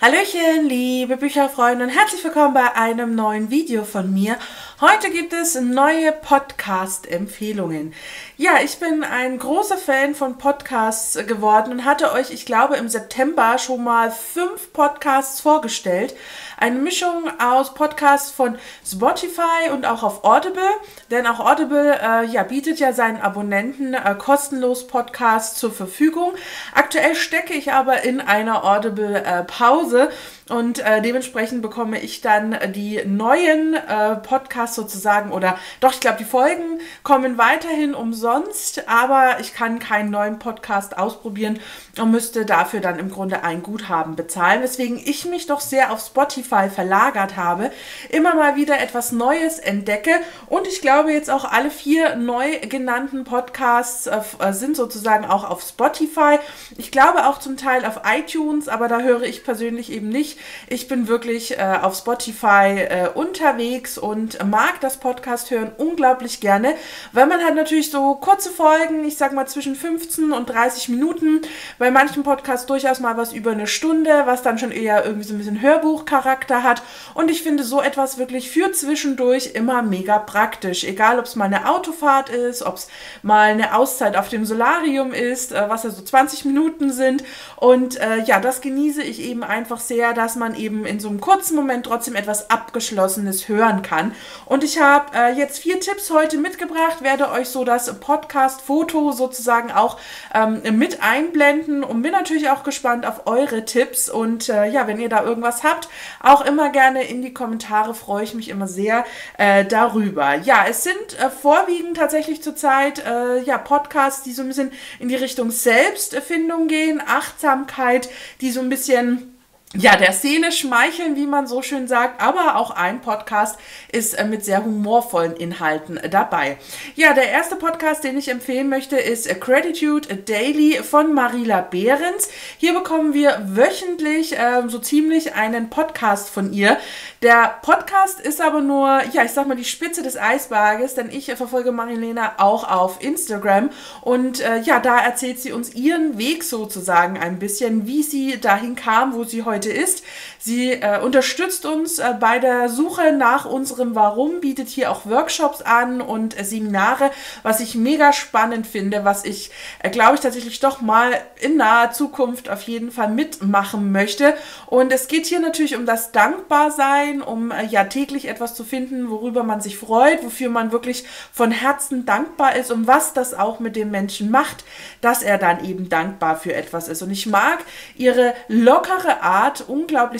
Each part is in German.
Hallöchen, liebe Bücherfreunde und herzlich willkommen bei einem neuen Video von mir. Heute gibt es neue Podcast-Empfehlungen. Ja, ich bin ein großer Fan von Podcasts geworden und hatte euch, ich glaube, im September schon mal fünf Podcasts vorgestellt. Eine Mischung aus Podcasts von Spotify und auch auf Audible, denn auch Audible äh, ja, bietet ja seinen Abonnenten äh, kostenlos Podcasts zur Verfügung. Aktuell stecke ich aber in einer Audible-Pause. Äh, und äh, dementsprechend bekomme ich dann die neuen äh, Podcasts sozusagen oder doch, ich glaube, die Folgen kommen weiterhin umsonst, aber ich kann keinen neuen Podcast ausprobieren und müsste dafür dann im Grunde ein Guthaben bezahlen, weswegen ich mich doch sehr auf Spotify verlagert habe, immer mal wieder etwas Neues entdecke und ich glaube jetzt auch alle vier neu genannten Podcasts äh, äh sind sozusagen auch auf Spotify. Ich glaube auch zum Teil auf iTunes, aber da höre ich persönlich eben nicht ich bin wirklich äh, auf Spotify äh, unterwegs und mag das Podcast hören unglaublich gerne, weil man hat natürlich so kurze Folgen, ich sag mal zwischen 15 und 30 Minuten, bei manchen Podcasts durchaus mal was über eine Stunde, was dann schon eher irgendwie so ein bisschen Hörbuchcharakter hat. Und ich finde so etwas wirklich für zwischendurch immer mega praktisch, egal ob es mal eine Autofahrt ist, ob es mal eine Auszeit auf dem Solarium ist, äh, was ja so 20 Minuten sind. Und äh, ja, das genieße ich eben einfach sehr, dass man eben in so einem kurzen Moment trotzdem etwas Abgeschlossenes hören kann. Und ich habe äh, jetzt vier Tipps heute mitgebracht, werde euch so das Podcast-Foto sozusagen auch ähm, mit einblenden und bin natürlich auch gespannt auf eure Tipps. Und äh, ja, wenn ihr da irgendwas habt, auch immer gerne in die Kommentare, freue ich mich immer sehr äh, darüber. Ja, es sind äh, vorwiegend tatsächlich zurzeit äh, ja, Podcasts, die so ein bisschen in die Richtung Selbstfindung gehen, Achtsamkeit, die so ein bisschen ja, der Szene schmeicheln, wie man so schön sagt, aber auch ein Podcast ist äh, mit sehr humorvollen Inhalten äh, dabei. Ja, der erste Podcast, den ich empfehlen möchte, ist Gratitude Daily von Marila Behrens. Hier bekommen wir wöchentlich äh, so ziemlich einen Podcast von ihr. Der Podcast ist aber nur, ja, ich sag mal, die Spitze des Eisberges, denn ich verfolge Marilena auch auf Instagram und äh, ja, da erzählt sie uns ihren Weg sozusagen ein bisschen, wie sie dahin kam, wo sie heute heute ist. Sie äh, unterstützt uns äh, bei der Suche nach unserem Warum, bietet hier auch Workshops an und äh, Seminare, was ich mega spannend finde, was ich, äh, glaube ich, tatsächlich doch mal in naher Zukunft auf jeden Fall mitmachen möchte. Und es geht hier natürlich um das Dankbarsein, um äh, ja täglich etwas zu finden, worüber man sich freut, wofür man wirklich von Herzen dankbar ist und was das auch mit dem Menschen macht, dass er dann eben dankbar für etwas ist. Und ich mag ihre lockere Art, Art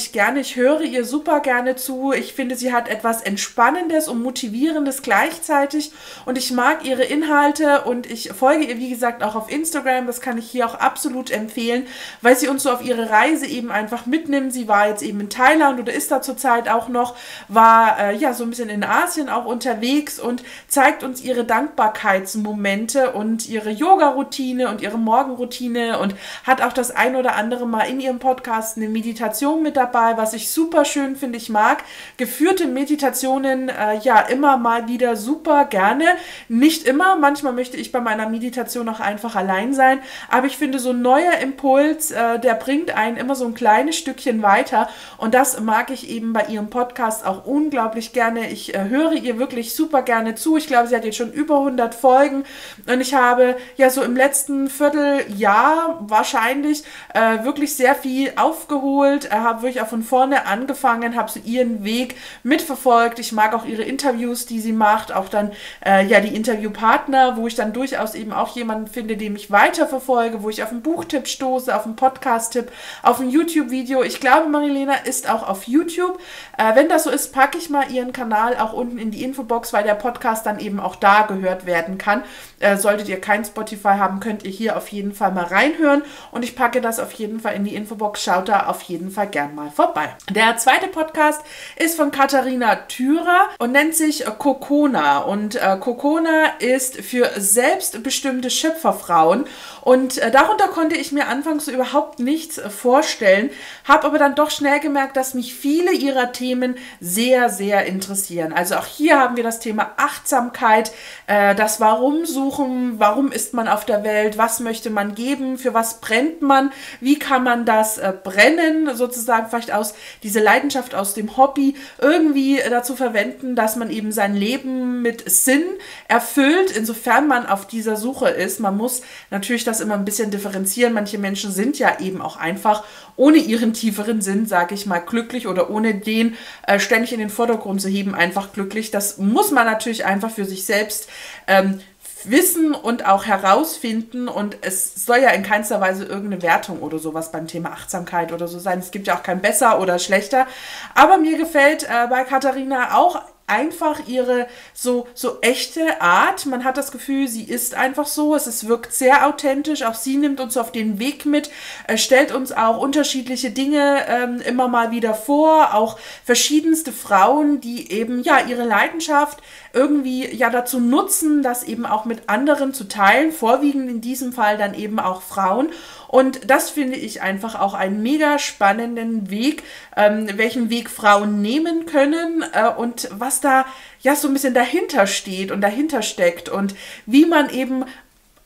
unglaublich gerne. Ich höre ihr super gerne zu. Ich finde, sie hat etwas Entspannendes und Motivierendes gleichzeitig. Und ich mag ihre Inhalte und ich folge ihr, wie gesagt, auch auf Instagram. Das kann ich hier auch absolut empfehlen, weil sie uns so auf ihre Reise eben einfach mitnimmt. Sie war jetzt eben in Thailand oder ist da zurzeit auch noch, war äh, ja so ein bisschen in Asien auch unterwegs und zeigt uns ihre Dankbarkeitsmomente und ihre Yoga-Routine und ihre Morgenroutine und hat auch das ein oder andere Mal in ihrem Podcast eine Meditation mit dabei, was ich super schön finde. Ich mag geführte Meditationen äh, ja immer mal wieder super gerne. Nicht immer, manchmal möchte ich bei meiner Meditation auch einfach allein sein, aber ich finde so ein neuer Impuls, äh, der bringt einen immer so ein kleines Stückchen weiter und das mag ich eben bei ihrem Podcast auch unglaublich gerne. Ich äh, höre ihr wirklich super gerne zu. Ich glaube, sie hat jetzt schon über 100 Folgen und ich habe ja so im letzten Vierteljahr wahrscheinlich äh, wirklich sehr viel aufgeholt abgeholt, habe wirklich auch von vorne angefangen, habe so ihren Weg mitverfolgt. Ich mag auch ihre Interviews, die sie macht, auch dann äh, ja die Interviewpartner, wo ich dann durchaus eben auch jemanden finde, dem ich weiterverfolge, wo ich auf einen Buchtipp stoße, auf einen Podcast-Tipp, auf ein YouTube-Video. Ich glaube, Marilena ist auch auf YouTube. Äh, wenn das so ist, packe ich mal ihren Kanal auch unten in die Infobox, weil der Podcast dann eben auch da gehört werden kann. Äh, solltet ihr kein Spotify haben, könnt ihr hier auf jeden Fall mal reinhören und ich packe das auf jeden Fall in die Infobox. Schaut da auf jeden Fall gern mal vorbei. Der zweite Podcast ist von Katharina Thürer und nennt sich Kokona und äh, Kokona ist für selbstbestimmte Schöpferfrauen Und äh, darunter konnte ich mir anfangs überhaupt nichts äh, vorstellen, habe aber dann doch schnell gemerkt, dass mich viele ihrer Themen sehr, sehr interessieren. Also auch hier haben wir das Thema Achtsamkeit, äh, das Warum suchen, warum ist man auf der Welt, was möchte man geben, für was brennt man, wie kann man das äh, brennen, sozusagen vielleicht aus diese Leidenschaft aus dem Hobby irgendwie dazu verwenden, dass man eben sein Leben mit Sinn erfüllt, insofern man auf dieser Suche ist. Man muss natürlich das immer ein bisschen differenzieren. Manche Menschen sind ja eben auch einfach ohne ihren tieferen Sinn, sage ich mal, glücklich oder ohne den äh, ständig in den Vordergrund zu heben, einfach glücklich. Das muss man natürlich einfach für sich selbst ähm, wissen und auch herausfinden. Und es soll ja in keinster Weise irgendeine Wertung oder sowas beim Thema Achtsamkeit oder so sein. Es gibt ja auch kein besser oder schlechter. Aber mir gefällt äh, bei Katharina auch einfach ihre so, so echte Art. Man hat das Gefühl, sie ist einfach so. Es ist, wirkt sehr authentisch. Auch sie nimmt uns auf den Weg mit, äh, stellt uns auch unterschiedliche Dinge ähm, immer mal wieder vor. Auch verschiedenste Frauen, die eben ja ihre Leidenschaft irgendwie ja dazu nutzen, das eben auch mit anderen zu teilen. Vorwiegend in diesem Fall dann eben auch Frauen. Und das finde ich einfach auch einen mega spannenden Weg, ähm, welchen Weg Frauen nehmen können äh, und was da ja so ein bisschen dahinter steht und dahinter steckt und wie man eben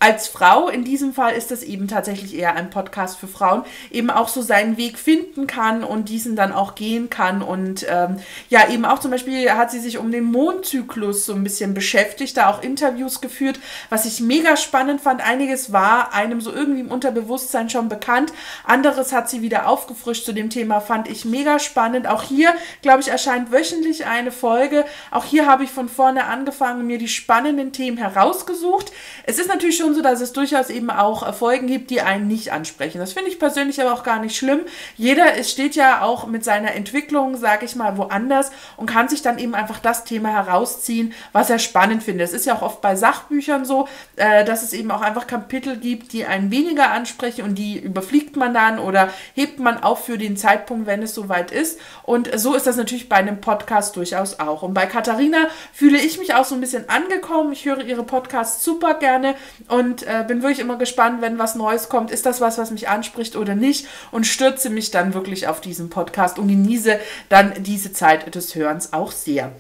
als Frau, in diesem Fall ist das eben tatsächlich eher ein Podcast für Frauen, eben auch so seinen Weg finden kann und diesen dann auch gehen kann. Und ähm, ja, eben auch zum Beispiel hat sie sich um den Mondzyklus so ein bisschen beschäftigt, da auch Interviews geführt, was ich mega spannend fand. Einiges war einem so irgendwie im Unterbewusstsein schon bekannt, anderes hat sie wieder aufgefrischt zu dem Thema, fand ich mega spannend. Auch hier, glaube ich, erscheint wöchentlich eine Folge. Auch hier habe ich von vorne angefangen, mir die spannenden Themen herausgesucht. Es ist natürlich schon schon so, dass es durchaus eben auch Folgen gibt, die einen nicht ansprechen. Das finde ich persönlich aber auch gar nicht schlimm. Jeder ist, steht ja auch mit seiner Entwicklung, sage ich mal, woanders und kann sich dann eben einfach das Thema herausziehen, was er spannend findet. Es ist ja auch oft bei Sachbüchern so, äh, dass es eben auch einfach Kapitel gibt, die einen weniger ansprechen und die überfliegt man dann oder hebt man auf für den Zeitpunkt, wenn es soweit ist. Und so ist das natürlich bei einem Podcast durchaus auch. Und bei Katharina fühle ich mich auch so ein bisschen angekommen. Ich höre ihre Podcasts super gerne und und äh, bin wirklich immer gespannt, wenn was Neues kommt. Ist das was, was mich anspricht oder nicht? Und stürze mich dann wirklich auf diesen Podcast und genieße dann diese Zeit des Hörens auch sehr.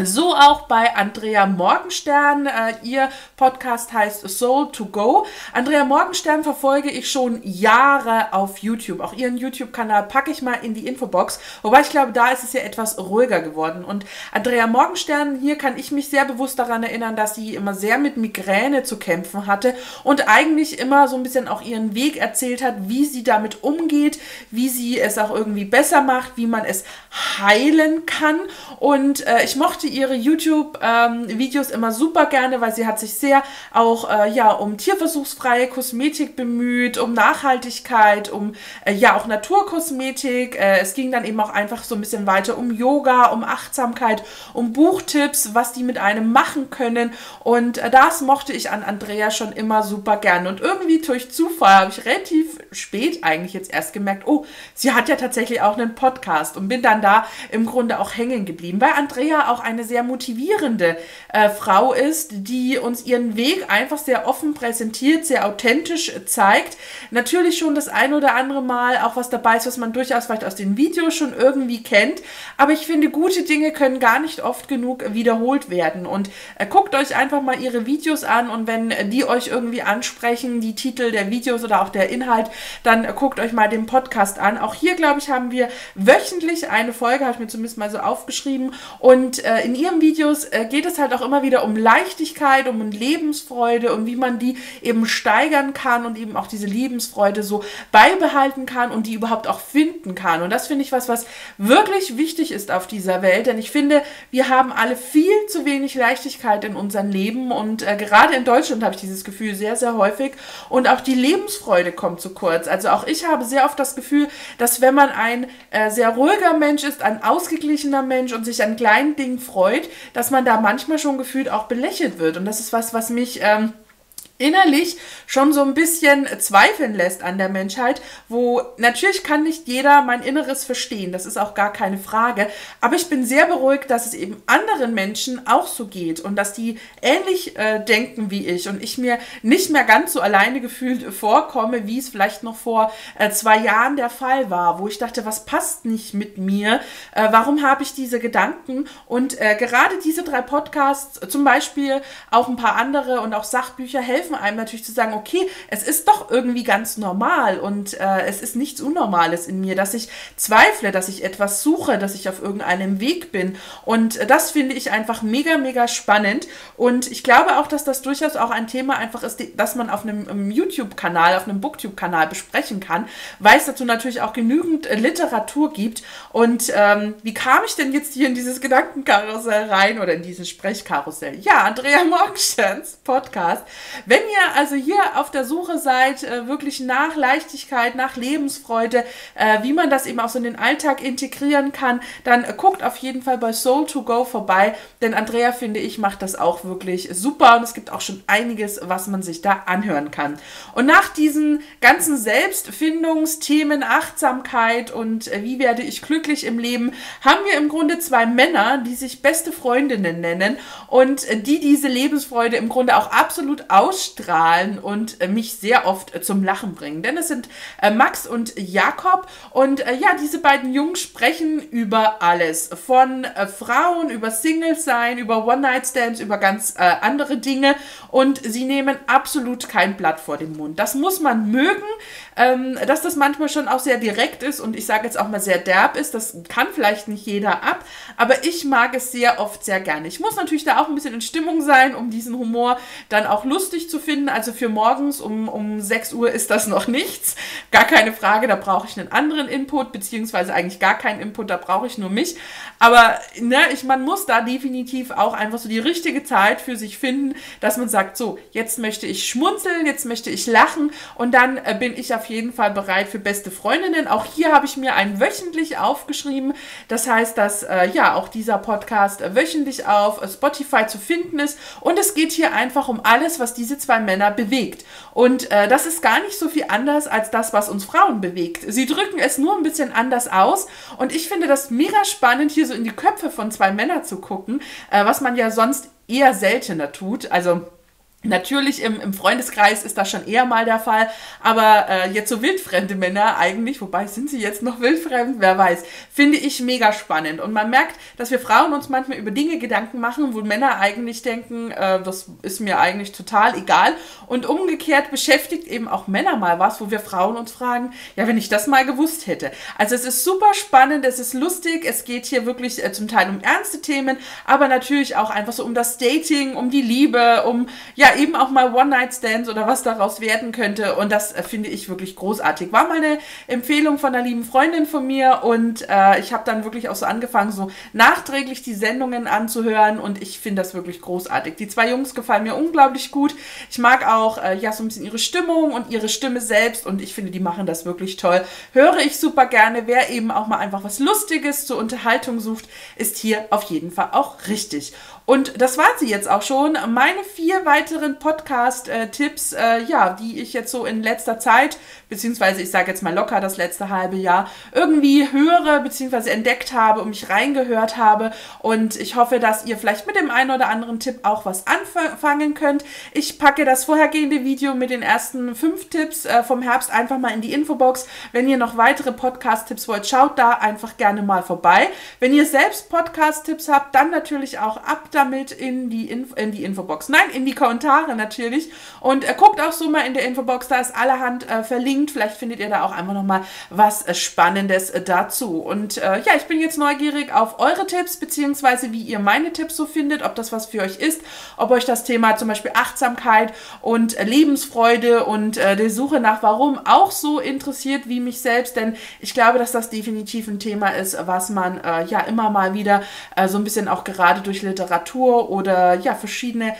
So auch bei Andrea Morgenstern. Äh, ihr Podcast heißt Soul to Go. Andrea Morgenstern verfolge ich schon Jahre auf YouTube. Auch ihren YouTube-Kanal packe ich mal in die Infobox. Wobei ich glaube, da ist es ja etwas ruhiger geworden. Und Andrea Morgenstern, hier kann ich mich sehr bewusst daran erinnern, dass sie immer sehr mit Migräne zu kämpfen hatte und eigentlich immer so ein bisschen auch ihren Weg erzählt hat, wie sie damit umgeht, wie sie es auch irgendwie besser macht, wie man es heilen kann. Und äh, ich mochte ihre YouTube-Videos ähm, immer super gerne, weil sie hat sich sehr auch äh, ja, um tierversuchsfreie Kosmetik bemüht, um Nachhaltigkeit, um äh, ja auch Naturkosmetik. Äh, es ging dann eben auch einfach so ein bisschen weiter um Yoga, um Achtsamkeit, um Buchtipps, was die mit einem machen können. Und äh, das mochte ich an Andrea schon immer super gerne. Und irgendwie durch Zufall habe ich relativ spät eigentlich jetzt erst gemerkt, oh, sie hat ja tatsächlich auch einen Podcast und bin dann da im Grunde auch hängen geblieben, weil Andrea auch eine sehr motivierende äh, Frau ist, die uns ihren Weg einfach sehr offen präsentiert, sehr authentisch zeigt. Natürlich schon das ein oder andere Mal auch was dabei ist, was man durchaus vielleicht aus den Videos schon irgendwie kennt. Aber ich finde, gute Dinge können gar nicht oft genug wiederholt werden. Und äh, guckt euch einfach mal ihre Videos an und wenn die euch irgendwie ansprechen, die Titel der Videos oder auch der Inhalt, dann äh, guckt euch mal den Podcast an. Auch hier, glaube ich, haben wir wöchentlich eine Folge, habe ich mir zumindest mal so aufgeschrieben. Und äh, in ihren Videos äh, geht es halt auch immer wieder um Leichtigkeit, um Lebensfreude und wie man die eben steigern kann und eben auch diese Lebensfreude so beibehalten kann und die überhaupt auch finden kann. Und das finde ich was, was wirklich wichtig ist auf dieser Welt, denn ich finde, wir haben alle viel zu wenig Leichtigkeit in unserem Leben und äh, gerade in Deutschland habe ich dieses Gefühl sehr, sehr häufig und auch die Lebensfreude kommt zu kurz. Also auch ich habe sehr oft das Gefühl, dass wenn man ein äh, sehr ruhiger Mensch ist, ein ausgeglichener Mensch und sich an kleinen Dingen freut, dass man da manchmal schon gefühlt auch belächelt wird. Und das ist was, was mich ähm, innerlich schon so ein bisschen zweifeln lässt an der Menschheit, wo natürlich kann nicht jeder mein Inneres verstehen, das ist auch gar keine Frage, aber ich bin sehr beruhigt, dass es eben anderen Menschen auch so geht und dass die ähnlich äh, denken wie ich und ich mir nicht mehr ganz so alleine gefühlt vorkomme, wie es vielleicht noch vor äh, zwei Jahren der Fall war, wo ich dachte, was passt nicht mit mir, äh, warum habe ich diese Gedanken? Und äh, gerade diese drei Podcasts, zum Beispiel auch ein paar andere und auch Sachbücher helfen helfen einem natürlich zu sagen, okay, es ist doch irgendwie ganz normal und äh, es ist nichts Unnormales in mir, dass ich zweifle, dass ich etwas suche, dass ich auf irgendeinem Weg bin. Und äh, das finde ich einfach mega, mega spannend. Und ich glaube auch, dass das durchaus auch ein Thema einfach ist, das man auf einem YouTube-Kanal, auf einem Booktube-Kanal besprechen kann, weil es dazu natürlich auch genügend äh, Literatur gibt. Und ähm, wie kam ich denn jetzt hier in dieses Gedankenkarussell rein oder in dieses Sprechkarussell? Ja, Andrea Morgensterns Podcast. Wenn wenn ihr also hier auf der Suche seid, äh, wirklich nach Leichtigkeit, nach Lebensfreude, äh, wie man das eben auch so in den Alltag integrieren kann, dann äh, guckt auf jeden Fall bei Soul2Go vorbei, denn Andrea, finde ich, macht das auch wirklich super. Und es gibt auch schon einiges, was man sich da anhören kann. Und nach diesen ganzen Selbstfindungsthemen, Achtsamkeit und äh, wie werde ich glücklich im Leben, haben wir im Grunde zwei Männer, die sich beste Freundinnen nennen. Und äh, die diese Lebensfreude im Grunde auch absolut ausstrahlen ausstrahlen und äh, mich sehr oft äh, zum Lachen bringen. Denn es sind äh, Max und Jakob und ja, diese beiden Jungs sprechen über alles. Von Frauen, über Singles sein, über One-Night-Stands, über ganz andere Dinge und sie nehmen absolut kein Blatt vor den Mund. Das muss man mögen, ähm, dass das manchmal schon auch sehr direkt ist und ich sage jetzt auch mal sehr derb ist. Das kann vielleicht nicht jeder ab, aber ich mag es sehr oft sehr gerne. Ich muss natürlich da auch ein bisschen in Stimmung sein, um diesen Humor dann auch lustig zu finden. Also für morgens um, um 6 Uhr ist das noch nichts. Gar keine Frage, da brauche ich einen anderen Input, beziehungsweise eigentlich gar keinen Input, da brauche ich nur mich. Aber ne, ich, man muss da definitiv auch einfach so die richtige Zeit für sich finden, dass man sagt, so, jetzt möchte ich schmunzeln, jetzt möchte ich lachen und dann äh, bin ich auf jeden Fall bereit für beste Freundinnen. Auch hier habe ich mir ein wöchentlich aufgeschrieben. Das heißt, dass äh, ja auch dieser Podcast äh, wöchentlich auf Spotify zu finden ist und es geht hier einfach um alles, was diese zwei Männer bewegt. Und äh, das ist gar nicht so viel anders als das, was uns Frauen bewegt. Sie drücken es nur ein bisschen anders aus. Und ich finde das mega spannend, hier so in die Köpfe von zwei Männern zu gucken, äh, was man ja sonst eher seltener tut. Also Natürlich im, im Freundeskreis ist das schon eher mal der Fall, aber äh, jetzt so wildfremde Männer eigentlich, wobei sind sie jetzt noch wildfremd, wer weiß, finde ich mega spannend. Und man merkt, dass wir Frauen uns manchmal über Dinge Gedanken machen, wo Männer eigentlich denken, äh, das ist mir eigentlich total egal. Und umgekehrt beschäftigt eben auch Männer mal was, wo wir Frauen uns fragen, ja, wenn ich das mal gewusst hätte. Also es ist super spannend, es ist lustig, es geht hier wirklich äh, zum Teil um ernste Themen, aber natürlich auch einfach so um das Dating, um die Liebe, um ja eben auch mal One-Night-Stands oder was daraus werden könnte. Und das äh, finde ich wirklich großartig. War mal eine Empfehlung von einer lieben Freundin von mir und äh, ich habe dann wirklich auch so angefangen, so nachträglich die Sendungen anzuhören und ich finde das wirklich großartig. Die zwei Jungs gefallen mir unglaublich gut. Ich mag auch äh, ja so ein bisschen ihre Stimmung und ihre Stimme selbst und ich finde, die machen das wirklich toll. Höre ich super gerne. Wer eben auch mal einfach was Lustiges zur Unterhaltung sucht, ist hier auf jeden Fall auch richtig. Und das waren sie jetzt auch schon. Meine vier weiteren Podcast-Tipps, äh, ja, die ich jetzt so in letzter Zeit, beziehungsweise ich sage jetzt mal locker das letzte halbe Jahr, irgendwie höre, beziehungsweise entdeckt habe und mich reingehört habe. Und ich hoffe, dass ihr vielleicht mit dem einen oder anderen Tipp auch was anfangen könnt. Ich packe das vorhergehende Video mit den ersten fünf Tipps äh, vom Herbst einfach mal in die Infobox. Wenn ihr noch weitere Podcast-Tipps wollt, schaut da einfach gerne mal vorbei. Wenn ihr selbst Podcast-Tipps habt, dann natürlich auch ab damit in die, Inf in die Infobox. Nein, in die Kommentare natürlich. Und äh, guckt auch so mal in der Infobox, da ist allerhand äh, verlinkt. Vielleicht findet ihr da auch einfach nochmal was äh, Spannendes äh, dazu. Und äh, ja, ich bin jetzt neugierig auf eure Tipps, beziehungsweise wie ihr meine Tipps so findet, ob das was für euch ist, ob euch das Thema zum Beispiel Achtsamkeit und äh, Lebensfreude und die Suche nach Warum auch so interessiert wie mich selbst. Denn ich glaube, dass das definitiv ein Thema ist, was man ja immer mal wieder so ein bisschen auch gerade durch Literatur oder ja, verschiedene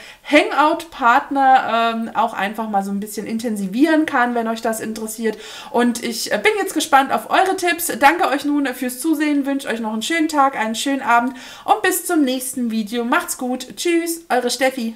Hangout-Partner ähm, auch einfach mal so ein bisschen intensivieren kann, wenn euch das interessiert. Und ich äh, bin jetzt gespannt auf eure Tipps. Danke euch nun fürs Zusehen, wünsche euch noch einen schönen Tag, einen schönen Abend und bis zum nächsten Video. Macht's gut. Tschüss, eure Steffi.